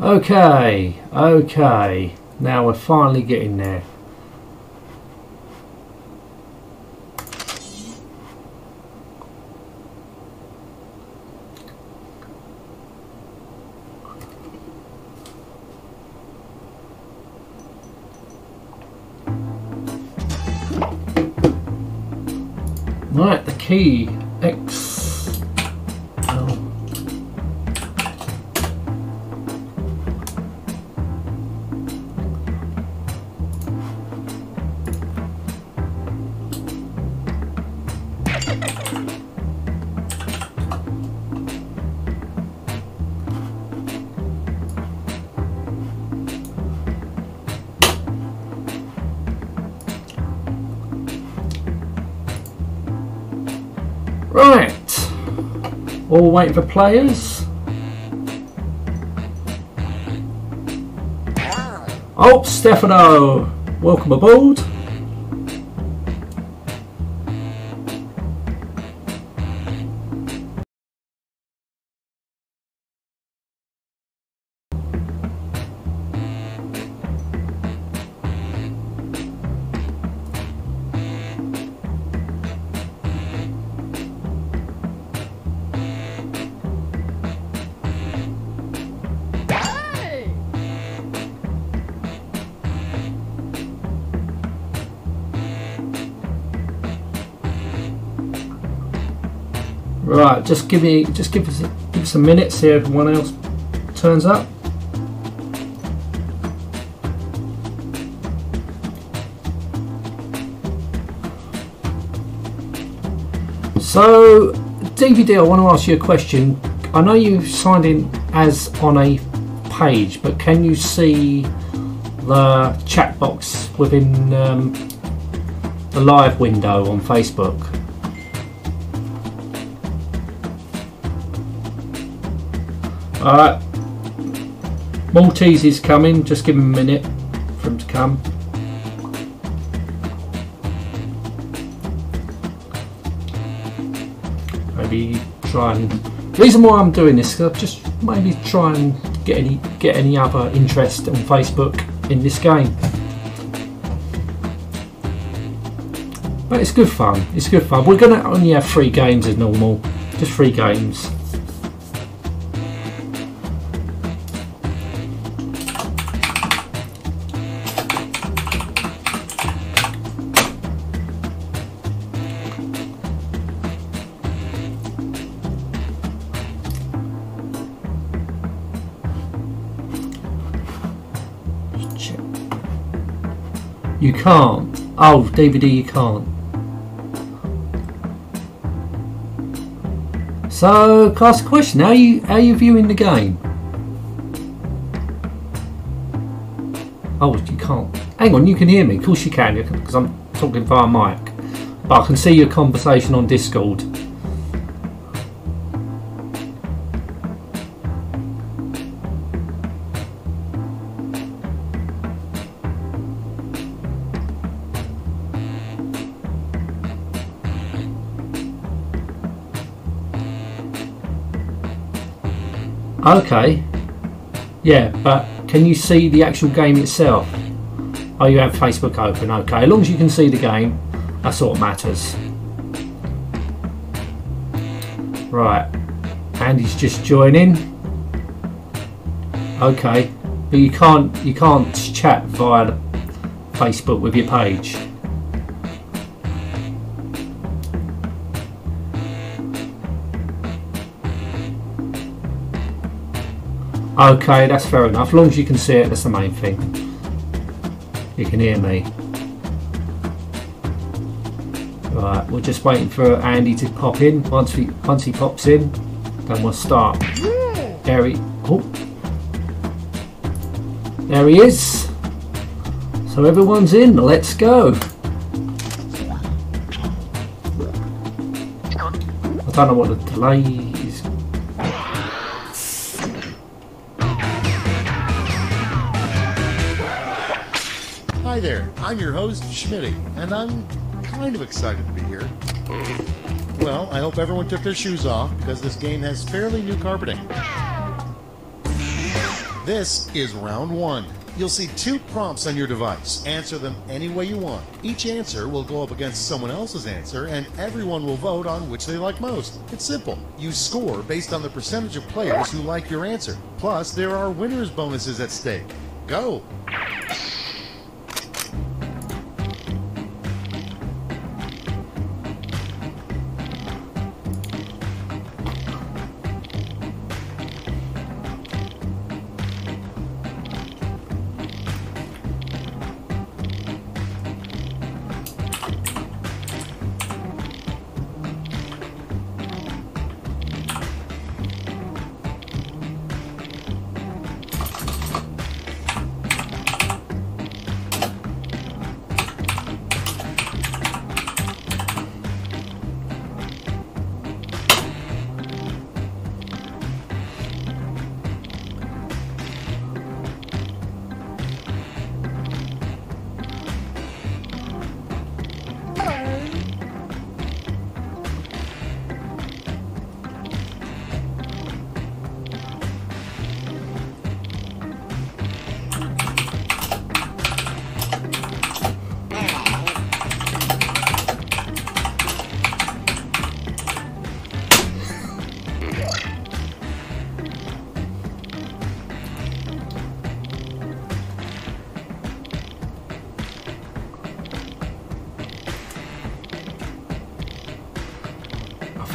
Okay, okay. Now we're finally getting there. Key All waiting for players. Oh, Stefano, welcome aboard. Just give me, just give us, give us a minute, see if everyone else turns up. So, DVD, I want to ask you a question. I know you signed in as on a page, but can you see the chat box within um, the live window on Facebook? Alright. Maltese is coming, just give him a minute for him to come. Maybe try and the reason why I'm doing this is just maybe try and get any get any other interest on Facebook in this game. But it's good fun. It's good fun. We're gonna only have three games as normal. Just three games. Can't. Oh, DVD, you can't. So, a question? How are you, how are you viewing the game? Oh, you can't. Hang on, you can hear me. Of course you can, because I'm talking via mic. But I can see your conversation on Discord. Okay. Yeah, but can you see the actual game itself? Oh, you have Facebook open. Okay, as long as you can see the game, that's all that matters. Right. Andy's just joining. Okay, but you can't you can't chat via Facebook with your page. Okay, that's fair enough. As long as you can see it, that's the main thing. You can hear me. Right, we're just waiting for Andy to pop in. Once we once he pops in, then we'll start. There he oh. There he is. So everyone's in, let's go. I don't know what the delay I'm your host, Schmitty, and I'm kind of excited to be here. Well, I hope everyone took their shoes off because this game has fairly new carpeting. This is round one. You'll see two prompts on your device. Answer them any way you want. Each answer will go up against someone else's answer, and everyone will vote on which they like most. It's simple. You score based on the percentage of players who like your answer. Plus, there are winners' bonuses at stake. Go!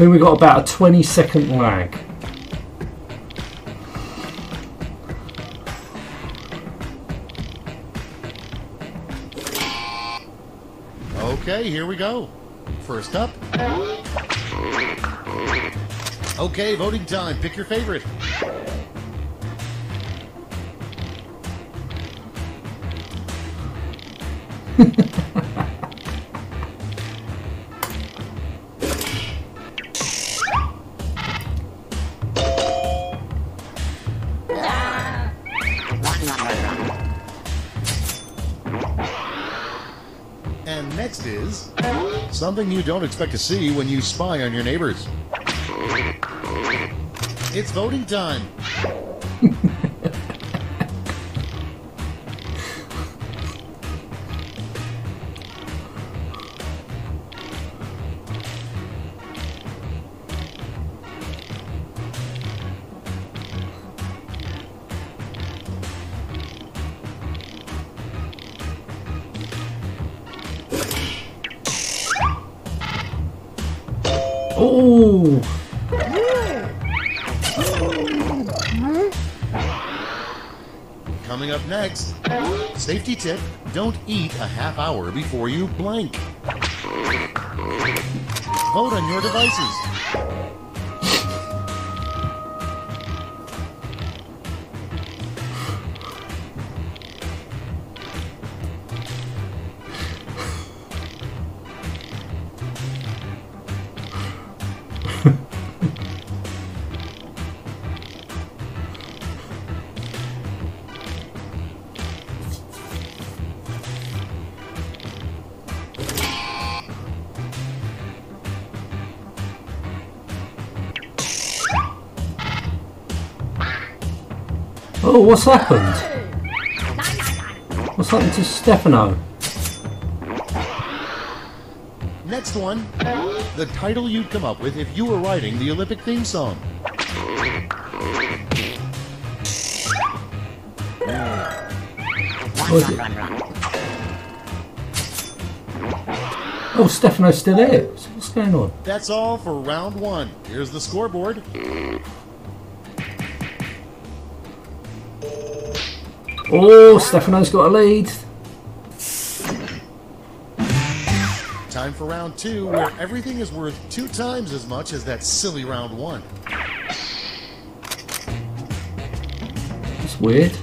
Think we got about a 20 second lag. Okay, here we go. First up. Okay, voting time. Pick your favorite. Is something you don't expect to see when you spy on your neighbors. It's voting time. Tip don't eat a half hour before you blank. Vote on your devices. Oh, what's happened? What's happened to Stefano? Next one, the title you'd come up with if you were writing the Olympic theme song. What is it? Oh, Stefano's still here. What's going on? That's all for round one. Here's the scoreboard. Oh, Stefano's got a lead. Time for round two, where everything is worth two times as much as that silly round one. That's weird.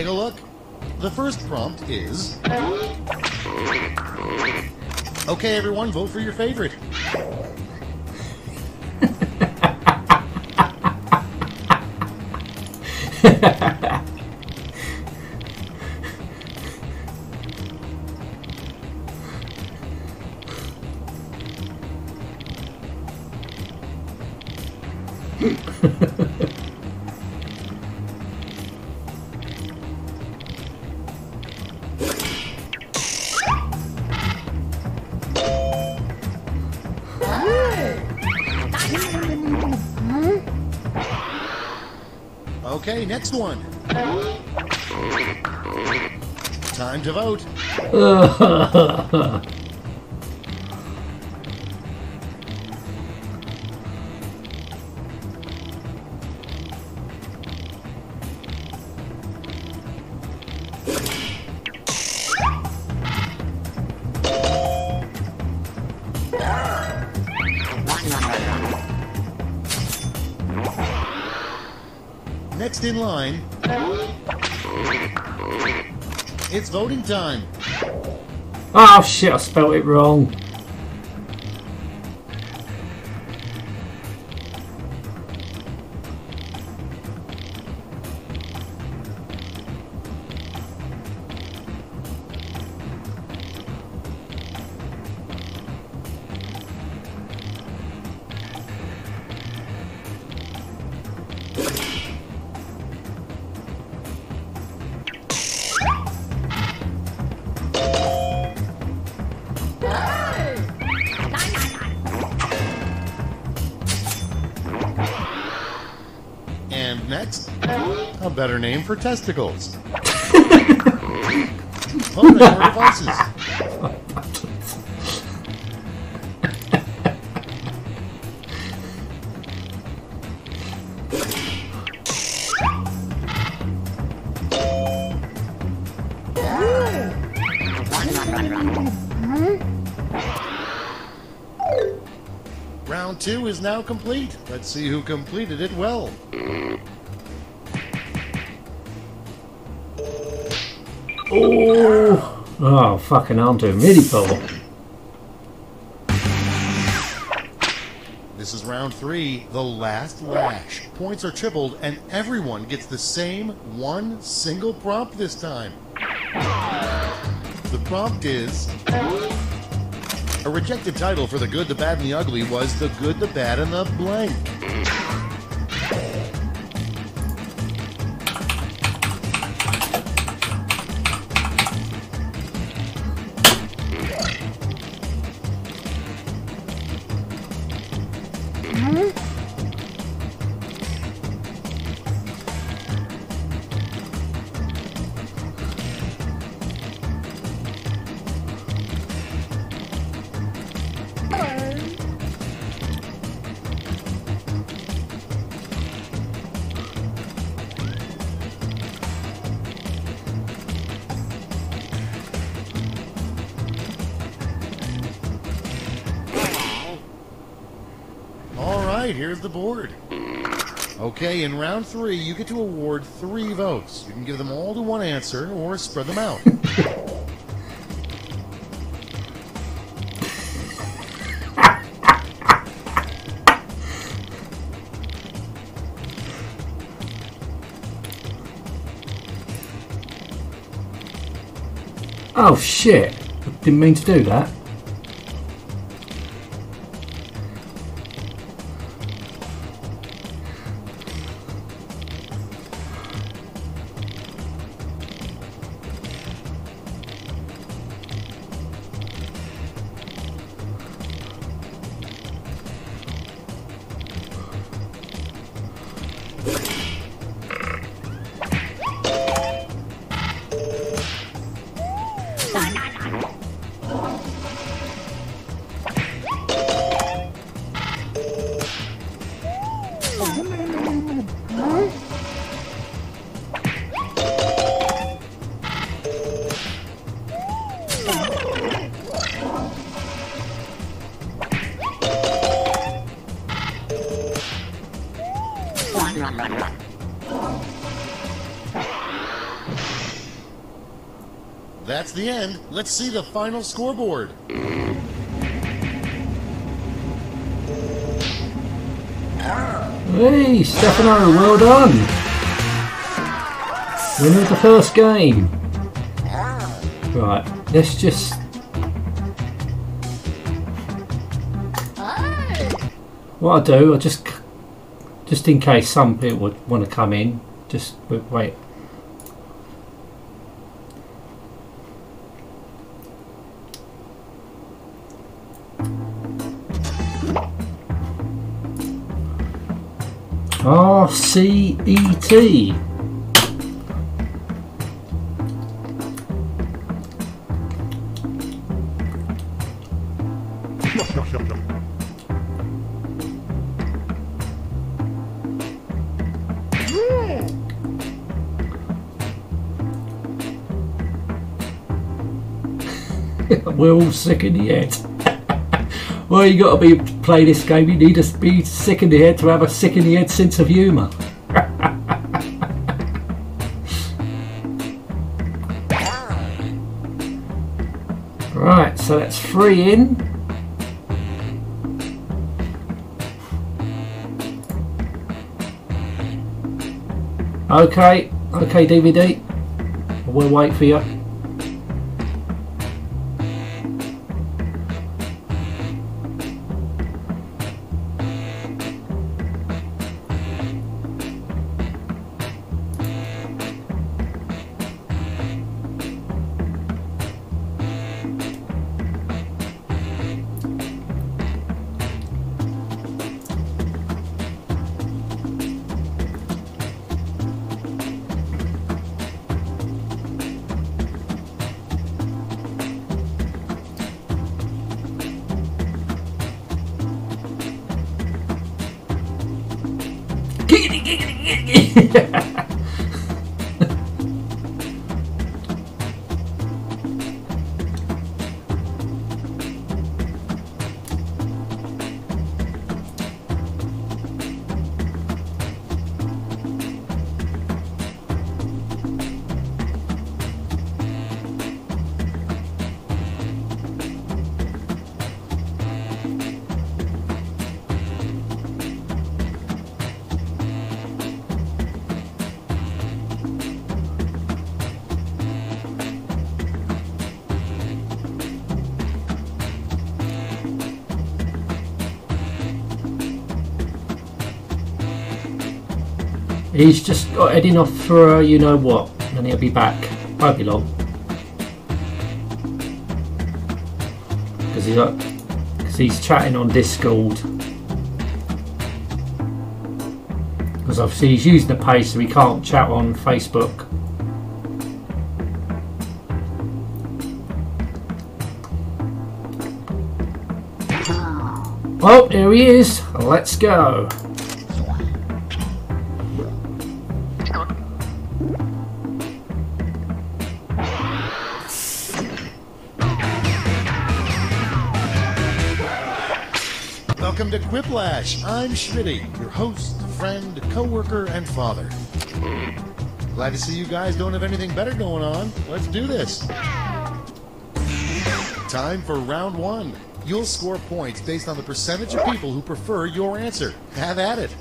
Take a look. The first prompt is. Uh-huh. Okay, everyone, vote for your favorite. Okay, next one. Time to vote. voting time. oh shit, I spelt it wrong. For testicles. Oh, devices. Round two is now complete. Let's see who completed it well. Oh, fucking doing really poor. This is round three, the last lash. Points are tripled, and everyone gets the same one single prompt this time. The prompt is a rejected title for The Good, the Bad, and the Ugly was The Good, the Bad, and the Blank. Right, here's the board. Okay, in round three, you get to award three votes. You can give them all to one answer or spread them out. Oh shit, didn't mean to do that. The end. Let's see the final scoreboard. Hey, Stefano, well done. Winner of the first game. Right, let's just. What I do, I just, just in case some people would want to come in, just wait. R C E T. We're all sick in the head. Well, you got to be play this game. You need to be sick in the head to have a sick in the head sense of humour. right, so that's three in. Okay, okay, DVD. We'll wait for you. He's just got heading off for uh, you know what, and he'll be back. Won't be long. Because he's, uh, 'cause he's chatting on Discord. Because obviously he's using the page so he can't chat on Facebook. Oh, here he is. Let's go. Welcome. I'm Schmitty, your host, friend, co-worker, and father. Glad to see you guys don't have anything better going on. Let's do this. Time for round one. You'll score points based on the percentage of people who prefer your answer. Have at it.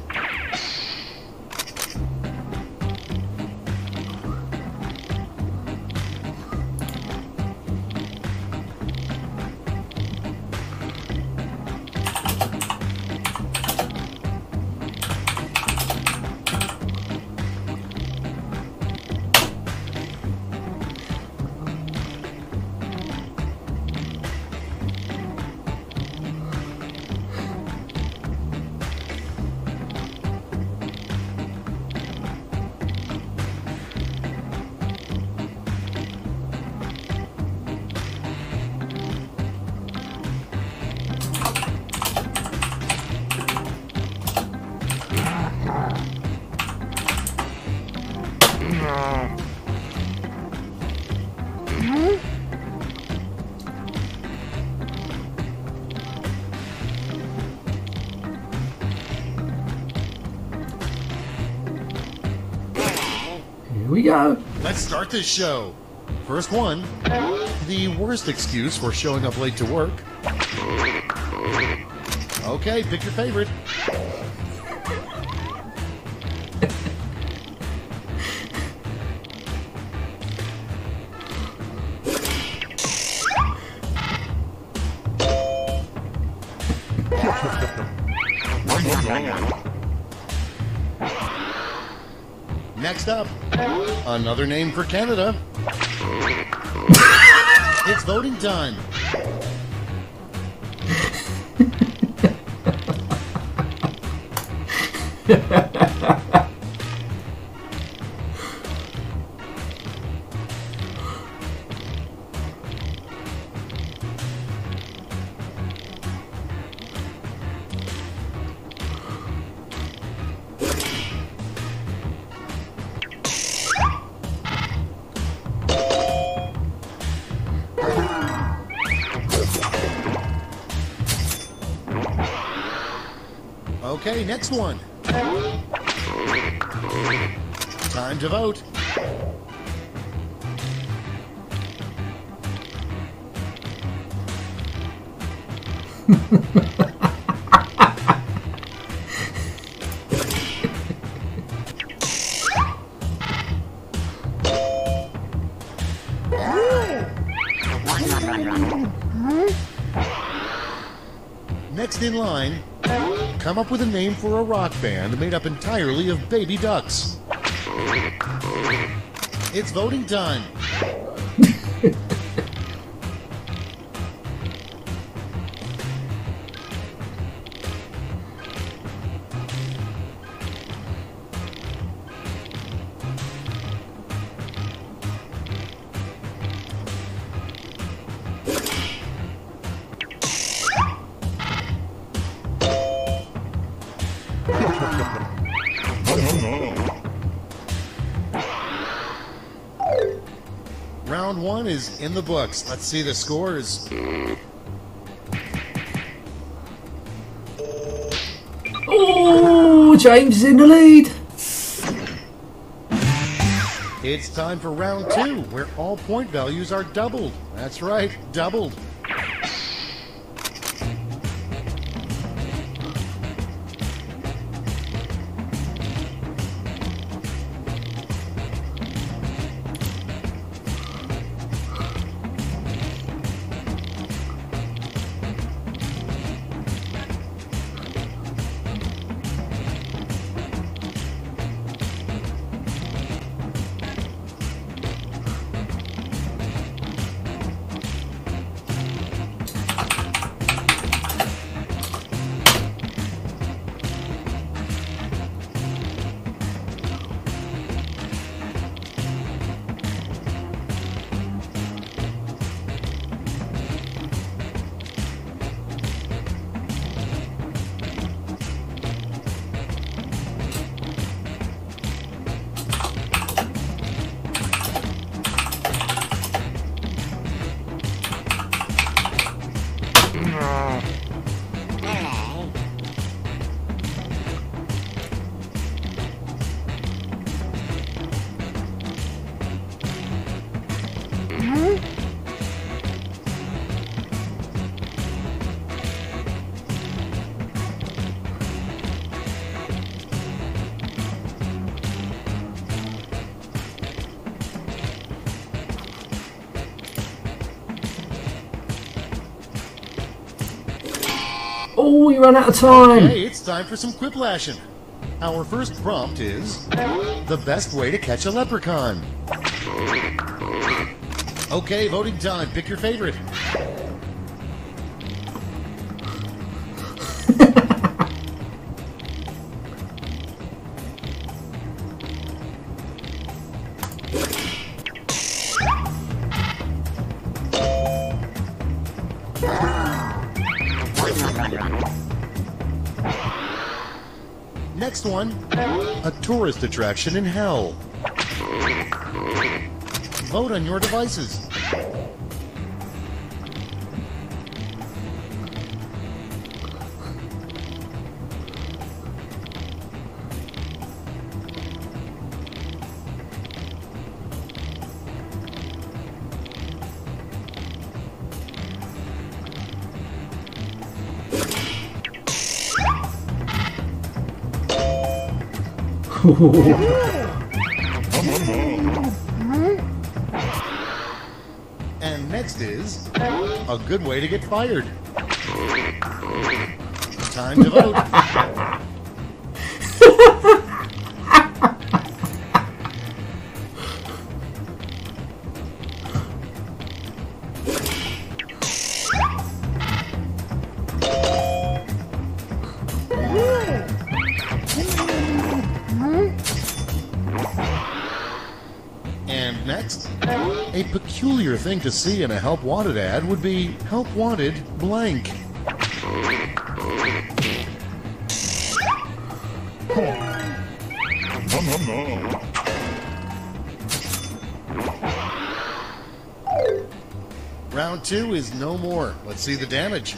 Start this show. First one the worst excuse for showing up late to work. Okay, pick your favorite. Another name for Canada. it's voting time. next one. Time to vote. Next in line, come up with a name for a rock band made up entirely of baby ducks. It's voting time. In the books. Let's see the scores. Oh, James is in the lead. It's time for round two, where all point values are doubled. That's right, doubled. Oh, we ran out of time. Hey, it's time for some quiplashing. Our first prompt is the best way to catch a leprechaun. Okay, voting time. Pick your favorite. Tourist attraction in hell. Vote on your devices. And next is a good way to get fired. Time to vote. thing to see in a Help Wanted ad would be Help Wanted blank. Round two is no more. Let's see the damage.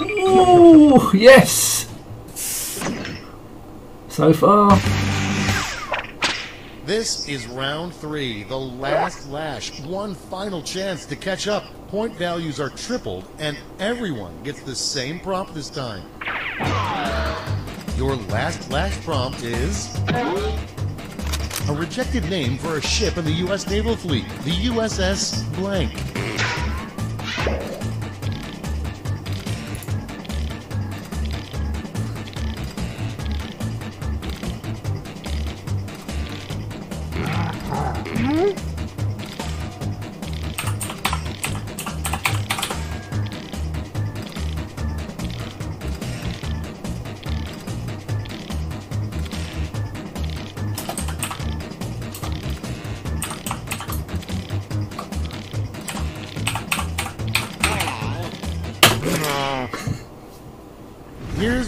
Ooh, yes! So far, This is round three, the last lash. One final chance to catch up. Point values are tripled, and everyone gets the same prompt this time. Your last lash prompt is a rejected name for a ship in the U.S. Naval Fleet, the USS Blank.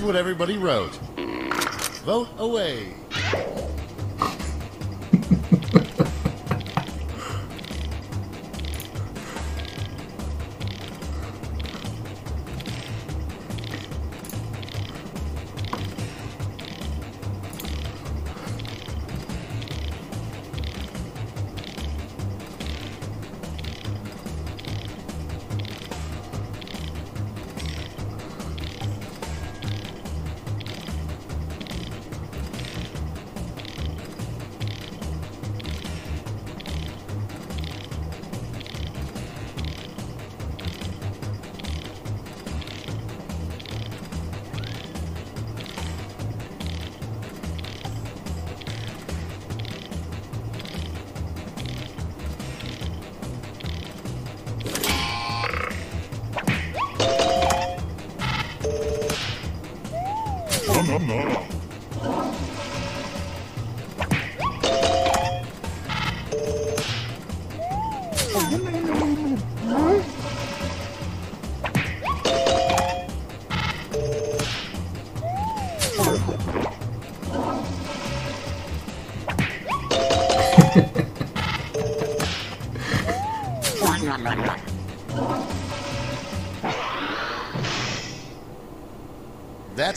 What everybody wrote. Vote away.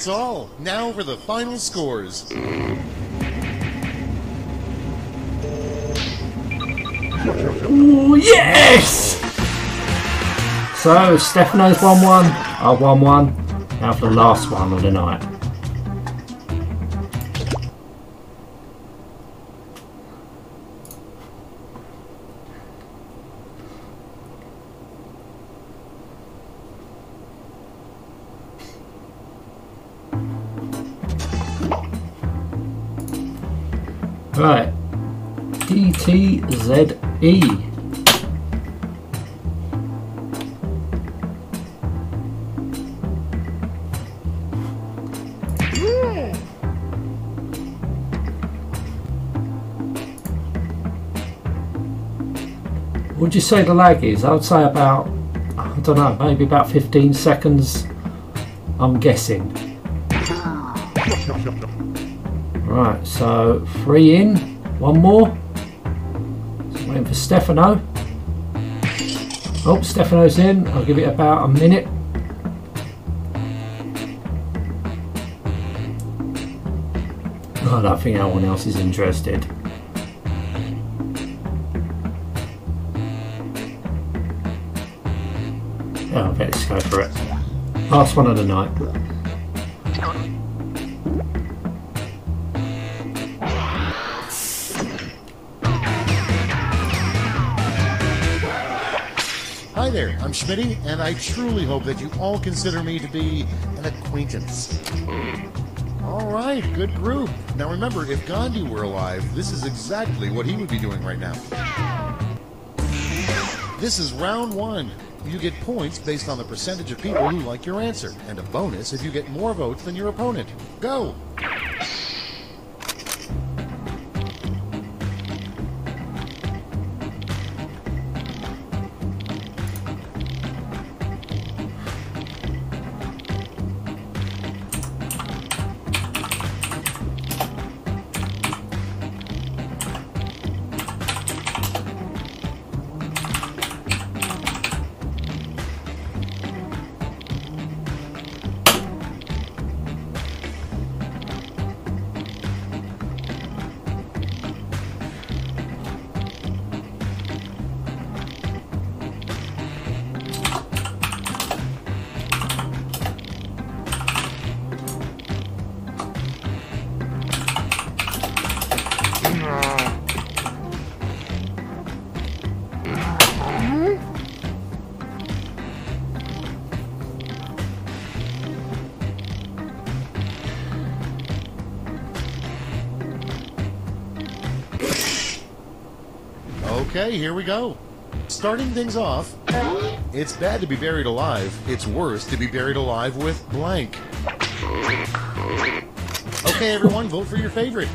That's all. Now for the final scores. Ooh, yes! So, Stefano's 1 1, I 1 1. Now for the last one of the night. DTZE. Would you say the lag is? I would say about, I don't know, maybe about 15 seconds. I'm guessing. Ah. Right, so three in, one more. For Stefano. Oh, Stefano's in. I'll give it about a minute. I don't think anyone else is interested. Oh, let's go for it. Last one of the night. Schmitty, and I truly hope that you all consider me to be an acquaintance. Hmm. All right, good group. Now remember, if Gandhi were alive, this is exactly what he would be doing right now. This is round one. You get points based on the percentage of people who like your answer, and a bonus if you get more votes than your opponent. Go! Okay, here we go. Starting things off, it's bad to be buried alive. It's worse to be buried alive with blank. Okay, everyone, vote for your favorite.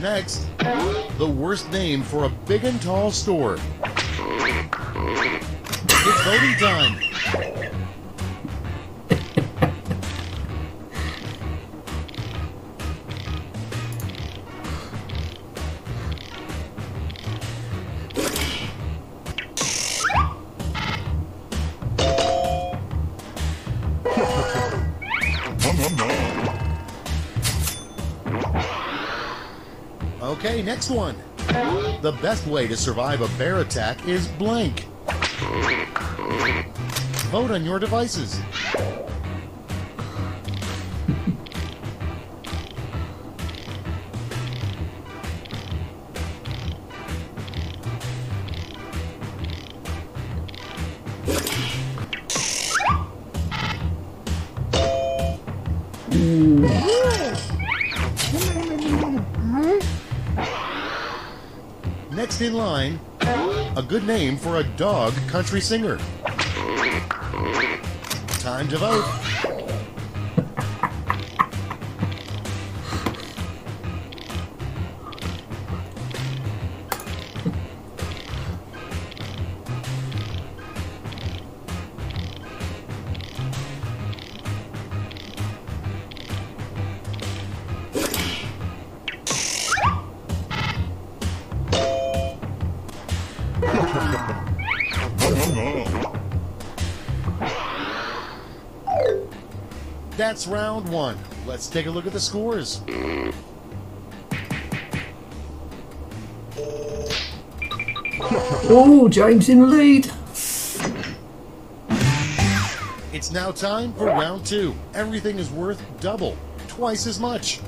Next, the worst name for a big and tall store. It's voting time. Next one. The best way to survive a bear attack is blank. Vote on your devices. In line, a good name for a dog country singer. Time to vote. That's round one. Let's take a look at the scores. Oh, James in the lead. It's now time for round two. Everything is worth double, twice as much.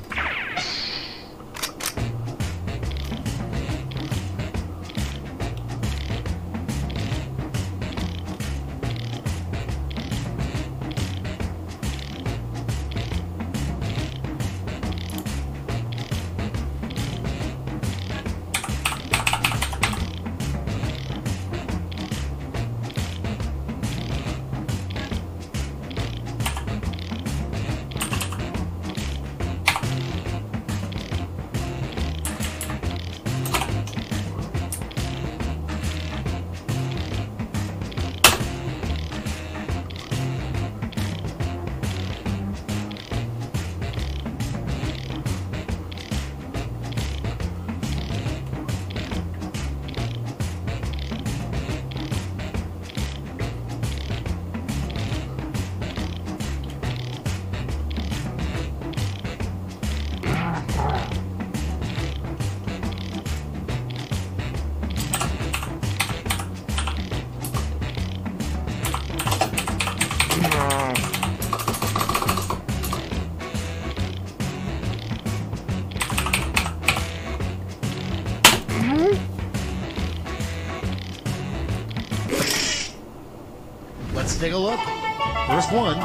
Take a look. First one.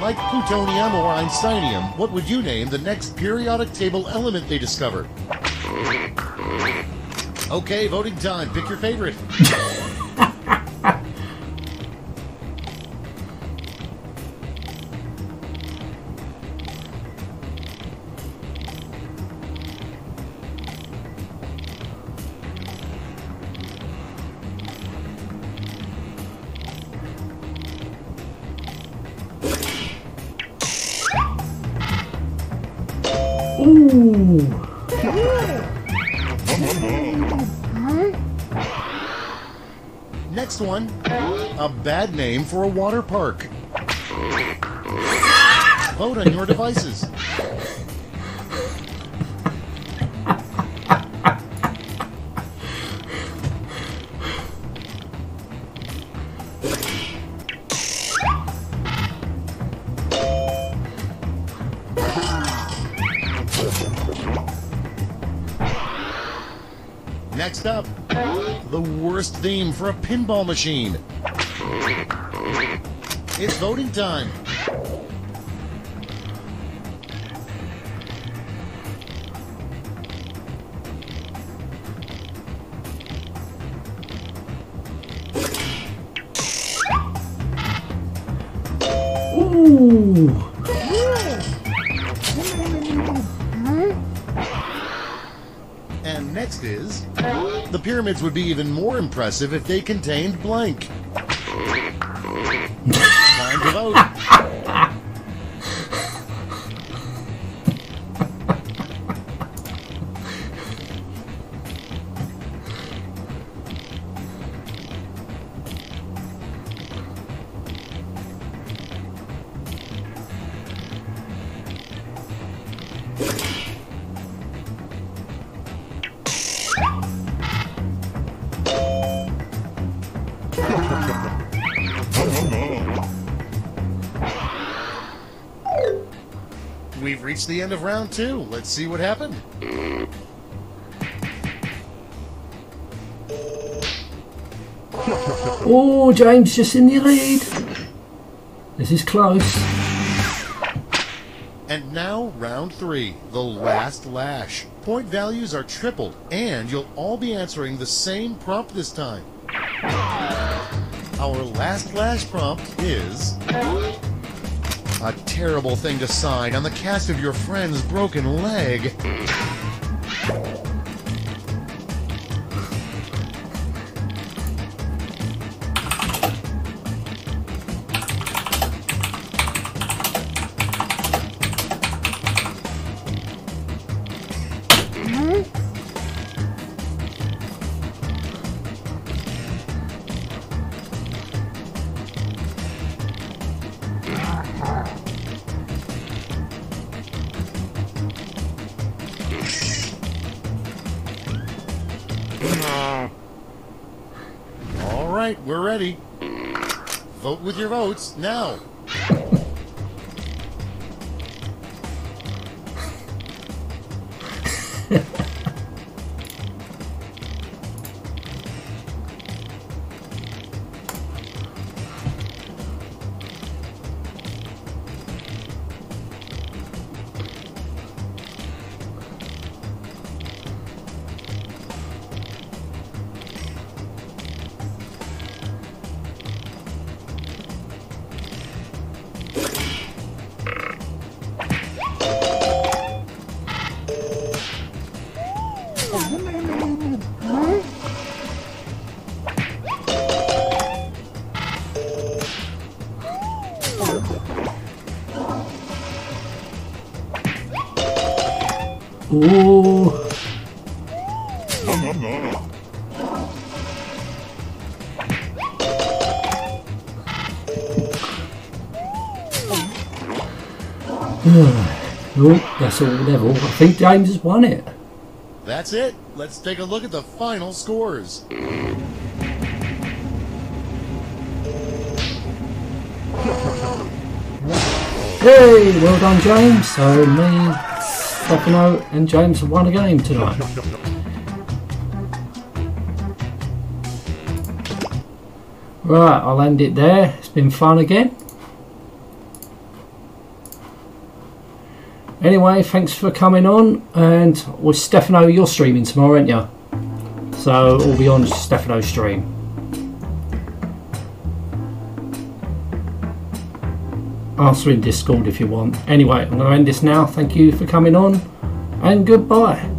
Like plutonium or einsteinium, what would you name the next periodic table element they discovered? Okay, voting time. Pick your favorite. bad name for a water park. Vote on your devices. Next up, the worst theme for a pinball machine. It's voting time. Ooh. And next is, the pyramids would be even more impressive if they contained blank. Of round two. Let's see what happened. Oh, James just in the lead. This is close. And now, round three, the last lash. Point values are tripled, and you'll all be answering the same prompt this time. Our last lash prompt is a terrible thing to sign on the cast of your friend's broken leg. Votes now. Ooh. Oh, that's all level. I think James has won it. That's it. Let's take a look at the final scores. Hey, well done, James. So me, Stefano, and James have won a game tonight. Right, I'll end it there. It's been fun again. Anyway, thanks for coming on. And with Stefano, you're streaming tomorrow, aren't you? So we'll be on Stefano's stream. Answer in Discord if you want. Anyway, I'm going to end this now. Thank you for coming on, and goodbye.